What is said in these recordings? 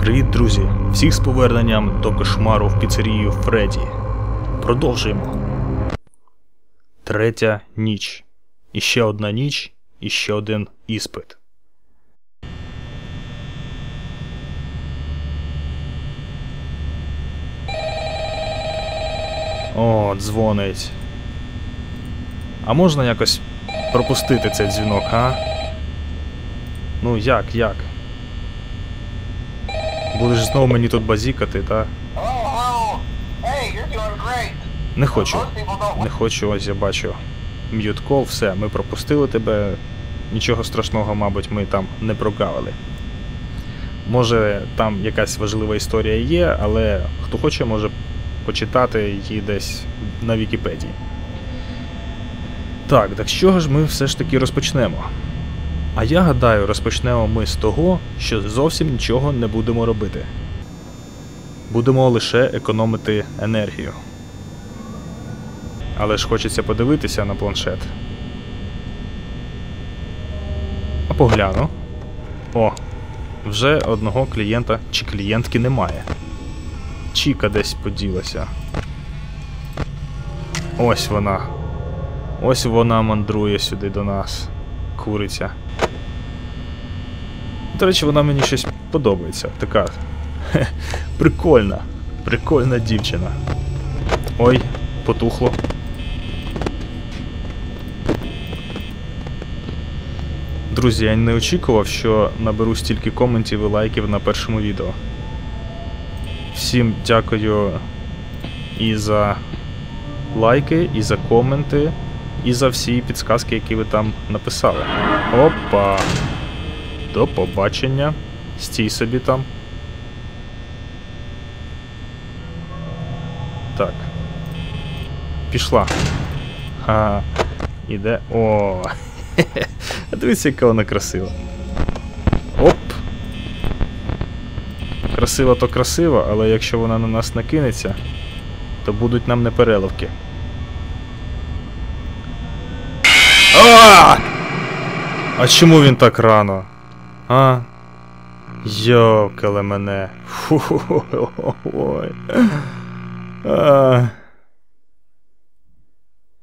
Привіт, друзі! Всіх з поверненням до кошмару в піцерію Фредді. Продовжуємо. Третя ніч. Іще одна ніч, і ще один іспит. О, дзвонить. А можна якось пропустити цей дзвінок, а? Ну як, як? Будеш знову мені тут базікати, та? Не хочу. Не хочу, ось я бачу. М'ют кол, все, ми пропустили тебе. Нічого страшного, мабуть, ми там не прогавили. Може, там якась важлива історія є, але хто хоче, може почитати її десь на Вікіпедії. Так, так з чого ж ми все ж таки розпочнемо? А я гадаю, розпочнемо ми з того, що зовсім нічого не будемо робити. Будемо лише економити енергію. Але ж хочеться подивитися на планшет. А погляну. О, вже одного клієнта чи клієнтки немає. Чіка десь поділася. Ось вона. Ось вона мандрує сюди до нас. Куриця. До речі, вона мені щось подобається. Така. хе, прикольна. Прикольна дівчина. Ой, потухло. Друзі, я не очікував, що наберу стільки коментів і лайків на першому відео. Всім дякую і за лайки, і за коменти, і за всі підсказки, які ви там написали. Опа! До побачення. Стій собі там. Так. Пішла. Ха. Іде. О. А дивіться, яка вона красива. Оп. Красива то красива, але якщо вона на нас накинеться, то будуть нам непереливки. А! А чому він так рано? А? Йокале мене. Фу-ой. А.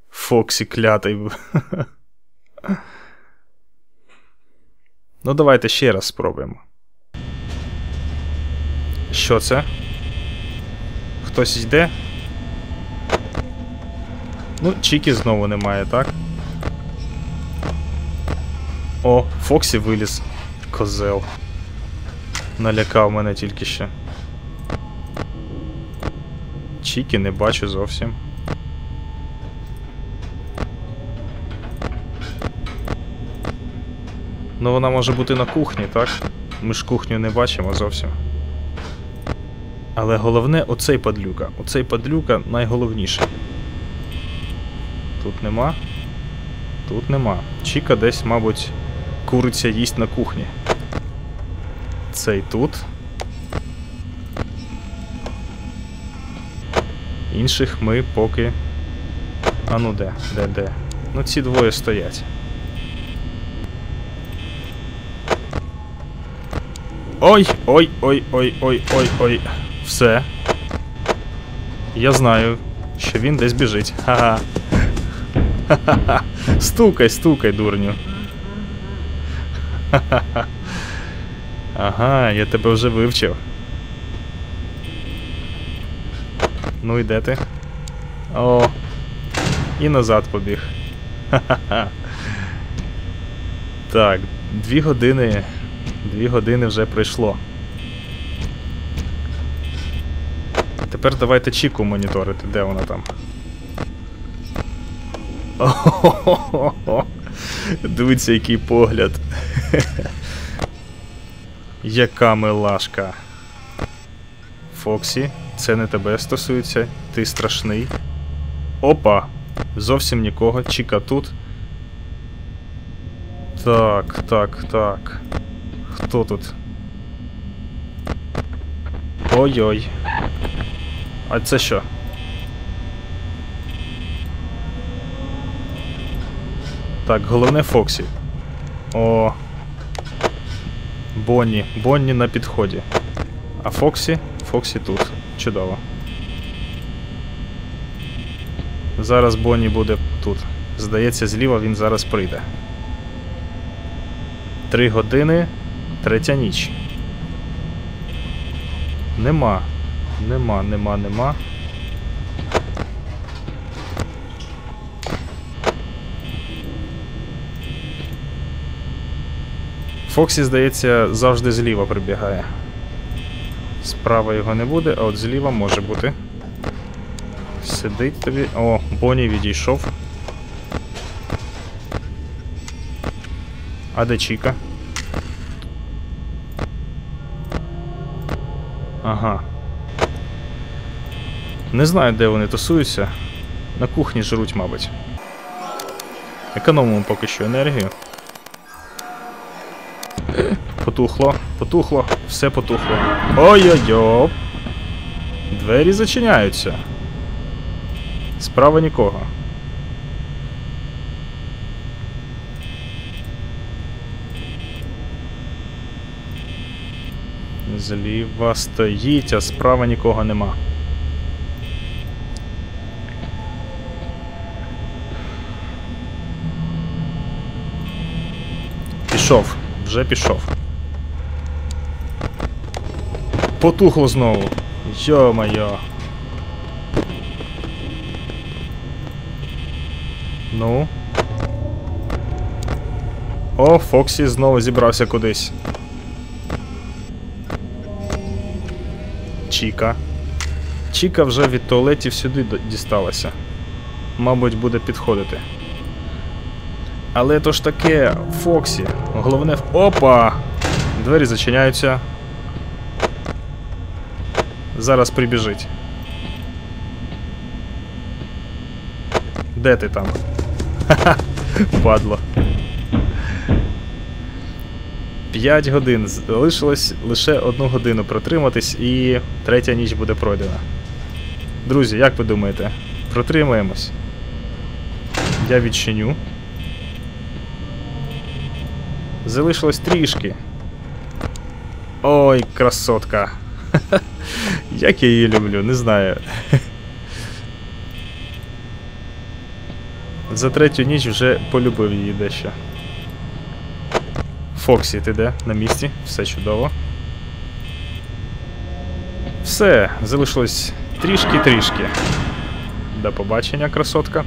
Фоксі клятий. Ну, давайте ще раз спробуємо. Що це? Хтось йде? Ну, Чікі знову немає, так? О, Фоксі виліз. Козел. Налякав мене тільки що. Чікі не бачу зовсім. Ну вона може бути на кухні, так? Ми ж кухню не бачимо зовсім. Але головне оцей падлюка. Оцей падлюка найголовніше. Тут нема. Тут нема. Чіка десь, мабуть, куриця їсть на кухні. Цей тут. Інших ми поки. А ну де? Де, де? Ну ці двоє стоять. Ой, ой, ой, ой, ой, ой, ой. Все. Я знаю, що він десь біжить. Ха-ха. Ха-ха-ха. Стукай, стукай, дурню. Ха-ха-ха. Ага, я тебе вже вивчив. Ну і де ти? О. І назад побіг. Ха-ха-ха. Так, дві години. Дві години вже пройшло. Тепер давайте Чіку моніторити, де вона там. О-хо-хо-хо. Дивіться, який погляд. Яка милашка. Фоксі, це не тебе стосується, ти страшний. Опа! Зовсім нікого. Чіка тут. Так, так, так. Хто тут? Ой-ой. А це що? Так, головне Фоксі. О. Бонні. Бонні на підході. А Фоксі? Фоксі тут. Чудово. Зараз Бонні буде тут. Здається, зліва він зараз прийде. Три години, третя ніч. Нема. Нема, нема, нема. Фоксі, здається, завжди зліва прибігає. Справа його не буде, а от зліва може бути. Сидить тобі. О, Бонні відійшов. А де Чіка? Ага. Не знаю, де вони тусуються. На кухні жруть, мабуть. Економимо поки що енергію. Потухло, потухло, все потухло. Ой-ой-ой. Двері зачиняються. Справа нікого. Зліва стоїть, а справа нікого нема. Пішов, вже пішов. Потухло знову. Йо-моє. Ну. О, Фоксі знову зібрався кудись. Чіка. Чіка вже від туалетів сюди дісталася. Мабуть, буде підходити. Але то ж таке, Фоксі. Головне. Опа! Двері зачиняються. Зараз прибіжить. Де ти там? Ха-ха, падло. П'ять годин. Залишилось лише одну годину протриматись, і третя ніч буде пройдена. Друзі, як ви думаєте? Протримаємось? Я відчиню. Залишилось трішки. Ой, красотка. Як я її люблю, не знаю. За третю ніч вже полюбив її дещо. Фоксі, ти де? На місці, все чудово. Все, залишилось трішки-трішки. До побачення, красотка.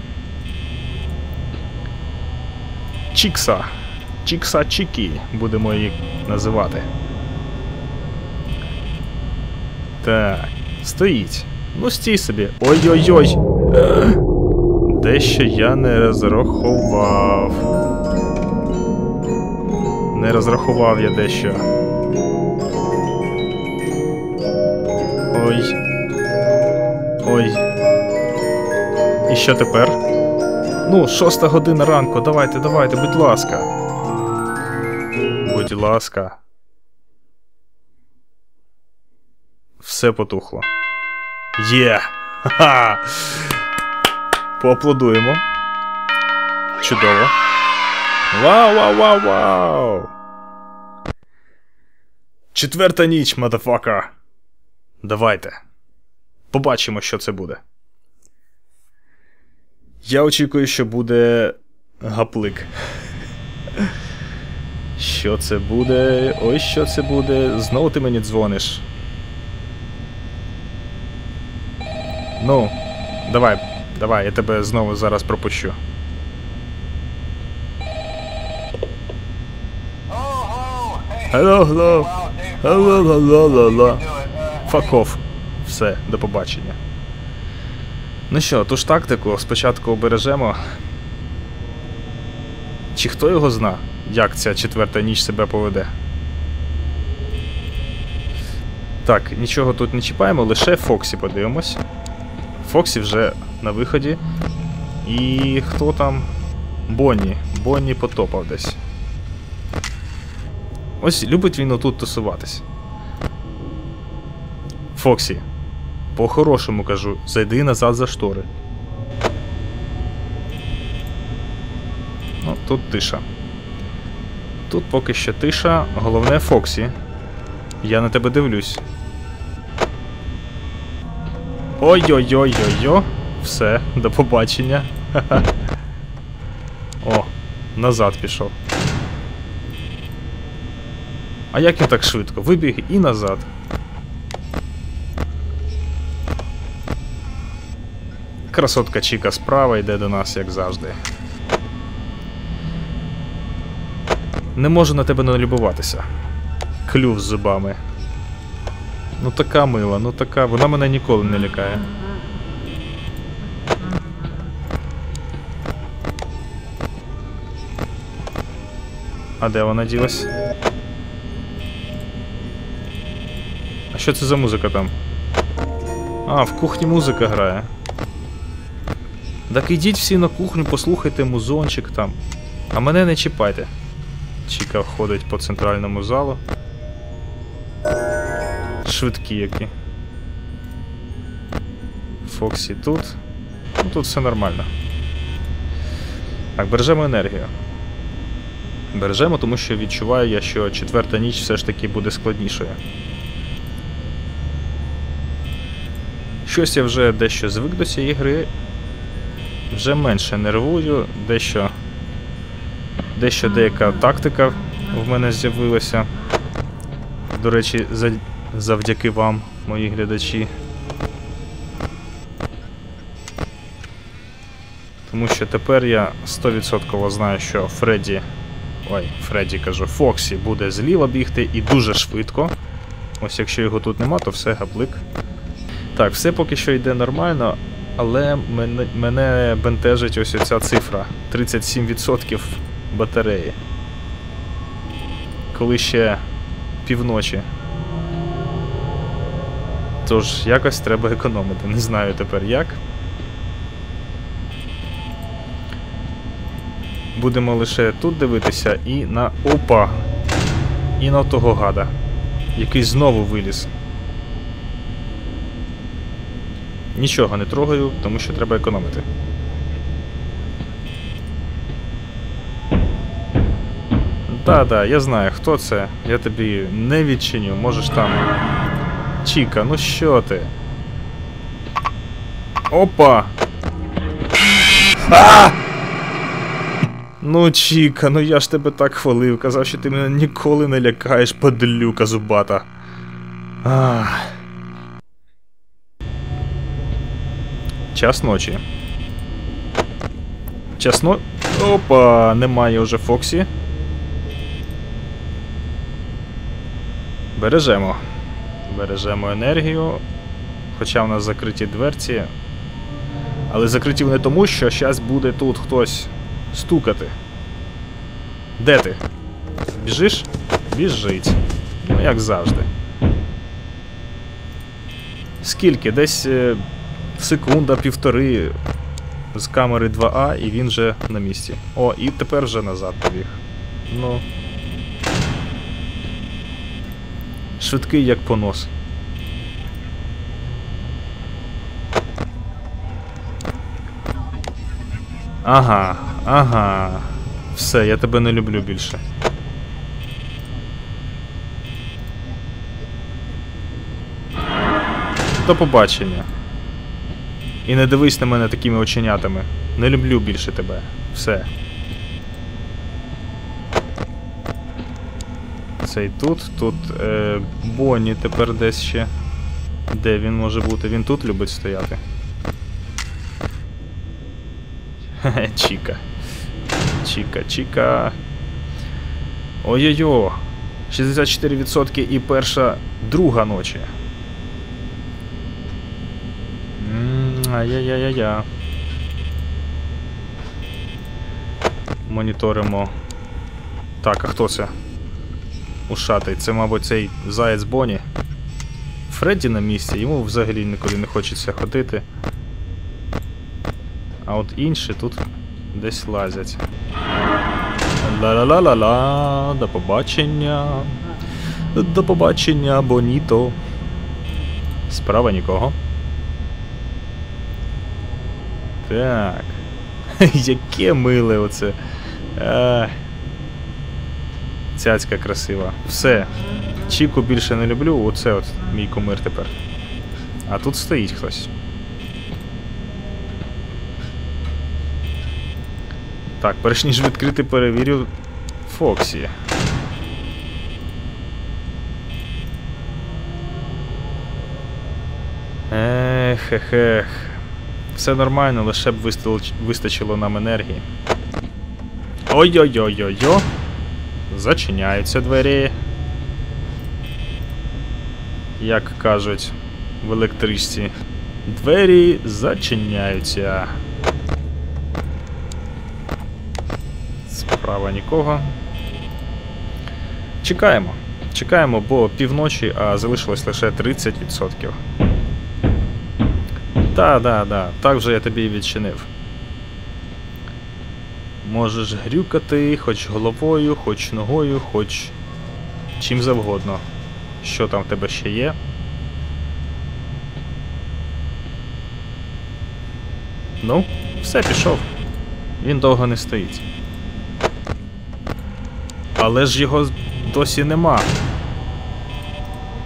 Чікса. Чікса Чікі, будемо її називати. Так, стоїть. Ну стій собі. Ой-ой-ой. Дещо я не розрахував. Не розрахував я дещо. Ой. Ой. І що тепер? Ну, шоста година ранку. Давайте, давайте, будь ласка. Будь ласка. Все потухло. Є! Ха-ха! Поаплодуємо. Чудово. Вау, вау, вау, вау! Четверта ніч, мадафака. Давайте. Побачимо, що це буде. Я очікую, що буде гаплик. Що це буде? Ой, що це буде? Знову ти мені дзвониш. Ну, давай, давай, я тебе знову зараз пропущу. Hello. Hello, hello. Hello, hello, Fuck off. Все, до побачення. Ну що, ту ж тактику спочатку обережемо. Чи хто його зна, як ця четверта ніч себе поведе? Так, нічого тут не чіпаємо, лише Фоксі подивимось. Фоксі вже на виході. І хто там? Бонні. Бонні потопав десь. Ось любить він отут тусуватись. Фоксі, по-хорошому кажу, зайди назад за штори. Ну, тут тиша. Тут поки що тиша. Головне Фоксі. Я на тебе дивлюсь. Ой-ой-ой-ой-ой. Все, до побачення. О, назад пішов. А як він так швидко? Вибіг і назад. Красотка Чіка справа йде до нас, як завжди. Не можу на тебе не любуватися. Клюв з зубами. Ну така мила, ну така. Вона мене ніколи не лякає. А де вона ділась? А що це за музика там? А, в кухні музика грає. Так ідіть всі на кухню, послухайте музончик там. А мене не чіпайте. Чіка входить по центральному залу. Швидкі які. Фоксі тут. Ну тут все нормально. Так, бережемо енергію. Бережемо, тому що відчуваю я, що четверта ніч все ж таки буде складнішою. Щось я вже дещо звик до цієї гри. Вже менше нервую, дещо. Дещо деяка тактика в мене з'явилася. До речі, за- завдяки вам, мої глядачі. Тому що тепер я 100% знаю, що Фредді. Ой, Фредді кажу, Фоксі буде зліва бігти і дуже швидко. Ось якщо його тут нема, то все гаплик. Так, все поки що йде нормально, але мене, мене бентежить ось ця цифра 37% батареї. Коли ще півночі. Тож, якось треба економити. Не знаю тепер як. Будемо лише тут дивитися і на. Опа! І на того гада, який знову виліз. Нічого не трогаю, тому що треба економити. Да, да, я знаю, хто це. Я тобі не відчиню, можеш там. Чіка, ну що ти? Опа! А! Ну, Чіка, ну я ж тебе так хвалив, казав, що ти мене ніколи не лякаєш, подлюка зубата. Ах. Час ночі. Час но... Опа, немає вже Фоксі. Бережемо. Бережемо енергію. Хоча в нас закриті дверці. Але закриті вони тому, що зараз буде тут хтось стукати. Де ти? Біжиш? Біжить. Ну, як завжди. Скільки? Десь е, секунда, півтори з камери 2А, і він вже на місці. О, і тепер вже назад побіг. Ну. Швидкий як понос. Ага, ага. Все, я тебе не люблю більше. До побачення. І не дивись на мене такими оченятами. Не люблю більше тебе. Все. Цей тут, тут е, Бонні тепер десь ще. Де він може бути? Він тут любить стояти. Хе-хе, Чіка. Чіка, Чіка. Ой-ой-ой. 64% і перша друга ночі. Ай-яй-яй-яй. Моніторимо. Так, а хто це? Ушатий. Це, мабуть, цей заєць Боні. Фредді на місці, йому взагалі ніколи не хочеться ходити. А от інші тут десь лазять. Ла-ла-ла-ла-ла, до побачення. До побачення, Боніто. Справа нікого. Так. Яке миле оце. А цяцька красива. Все. Чіку більше не люблю, оце от мій кумир тепер. А тут стоїть хтось. Так, перш ніж відкрити, перевірю Фоксі. Ех, ех, ех. Все нормально, лише б вистачило нам енергії. Ой-ой-ой-ой-ой! Зачиняються двері. Як кажуть в електричці. Двері зачиняються. Справа нікого. Чекаємо. Чекаємо, бо півночі, а залишилось лише 30%. Та, да, да, так вже я тобі відчинив. Можеш грюкати хоч головою, хоч ногою, хоч чим завгодно. Що там в тебе ще є? Ну, все пішов. Він довго не стоїть. Але ж його досі нема.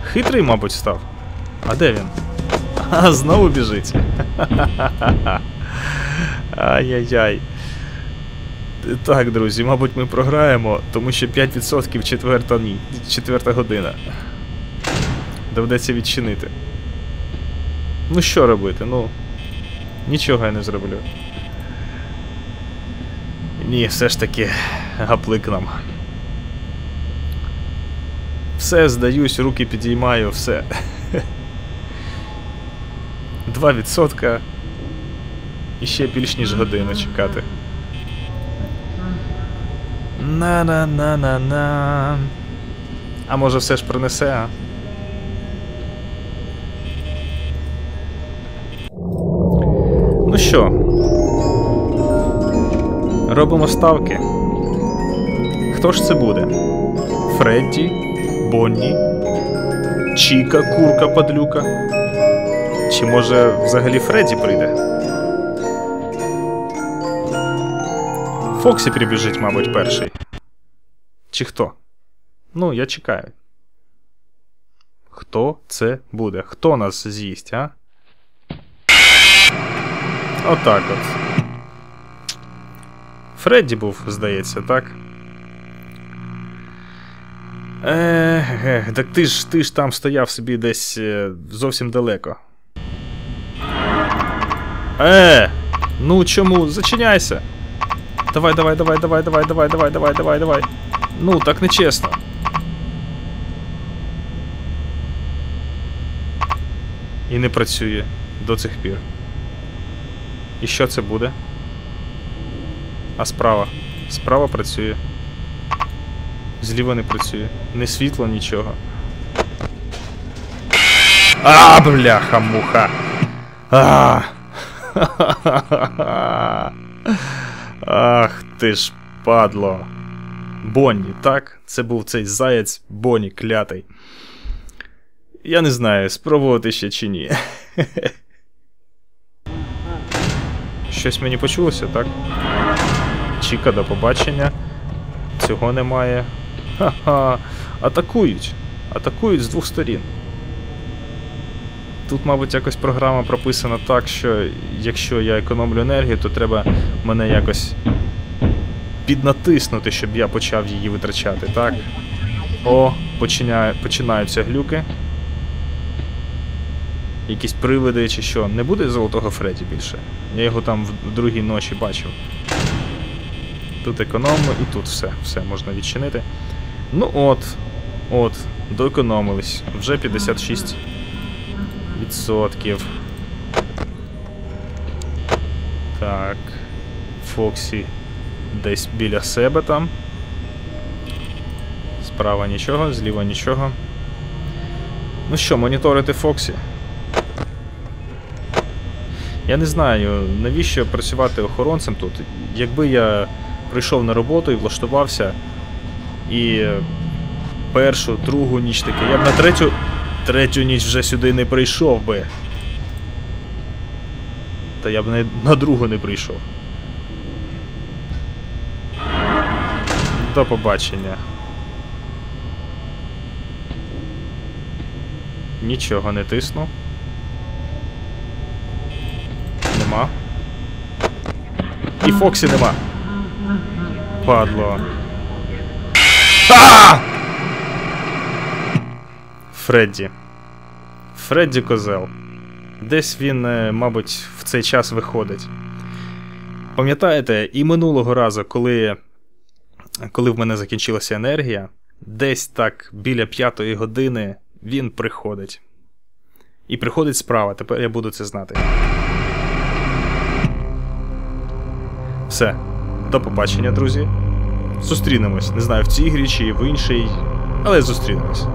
Хитрий, мабуть, став. А де він? А, знову біжить. Ай-яй-яй. Так, друзі, мабуть, ми програємо, тому що 5% четверта ні. Четверта година. Доведеться відчинити. Ну що робити? Ну. Нічого я не зроблю. Ні, все ж таки гаплик нам. Все, здаюсь, руки підіймаю, все. 2% і ще більш ніж годину чекати. На-на-на-на-на. А може все ж принесе? Ну що? Робимо ставки. Хто ж це буде? Фредді? Бонні? Чіка, курка, падлюка? Чи може взагалі Фредді прийде? Фоксі прибіжить, мабуть, перший. Чи хто? Ну, я чекаю. Хто це буде? Хто нас з'їсть, а? Отак от. Фредді був, здається, так? Ех, так ти ж ти ж там стояв собі десь е, зовсім далеко. Е! Ну чому? Зачиняйся! Давай, давай, давай, давай, давай, давай, давай, давай, давай, давай. Ну, так нечесно. І не працює до цих пір. І що це буде? А справа. Справа працює. Зліва не працює. Не світло, нічого. А, бляха, муха. А. Ах ти ж падло. Бонні, так? Це був цей заєць Бонні клятий. Я не знаю, спробувати ще чи ні. Щось мені почулося, так? Чіка, до побачення. Цього немає. Ха-ха. Атакують. Атакують з двох сторін. Тут, мабуть, якось програма прописана так, що якщо я економлю енергію, то треба мене якось піднатиснути, щоб я почав її витрачати, так? О, починає, починаються глюки. Якісь привиди чи що. Не буде золотого Фредді більше. Я його там в другій ночі бачив. Тут економимо і тут все. Все можна відчинити. Ну от, от, доекономились. Вже 56 відсотків. Так. Фоксі десь біля себе там. Справа нічого, зліва нічого. Ну що, моніторити Фоксі? Я не знаю, навіщо працювати охоронцем тут. Якби я прийшов на роботу і влаштувався, і першу, другу ніч таки, я б на третю. Третю ніч вже сюди не прийшов би. Та я б на другу не прийшов. До побачення. Нічого не тисну. Нема. І Фоксі нема. Падло. А! Фредді. Фредді Козел. Десь він, е, мабуть, в цей час виходить. Пам'ятаєте, і минулого разу, коли, коли в мене закінчилася енергія, десь так біля п'ятої години він приходить. І приходить справа, тепер я буду це знати. Все. До побачення, друзі. Зустрінемось. Не знаю, в цій грі чи в іншій, але зустрінемось.